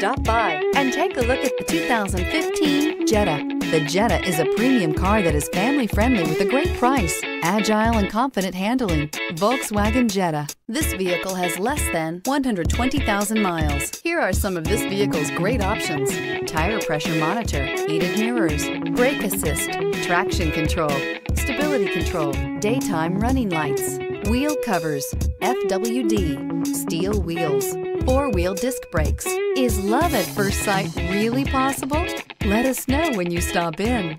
Stop by and take a look at the 2015 Jetta. The Jetta is a premium car that is family friendly with a great price, agile and confident handling. Volkswagen Jetta. This vehicle has less than 120,000 miles. Here are some of this vehicle's great options. Tire pressure monitor, heated mirrors, brake assist, traction control, stability control, daytime running lights, wheel covers, FWD, steel wheels, four-wheel disc brakes. Is love at first sight really possible? Let us know when you stop in.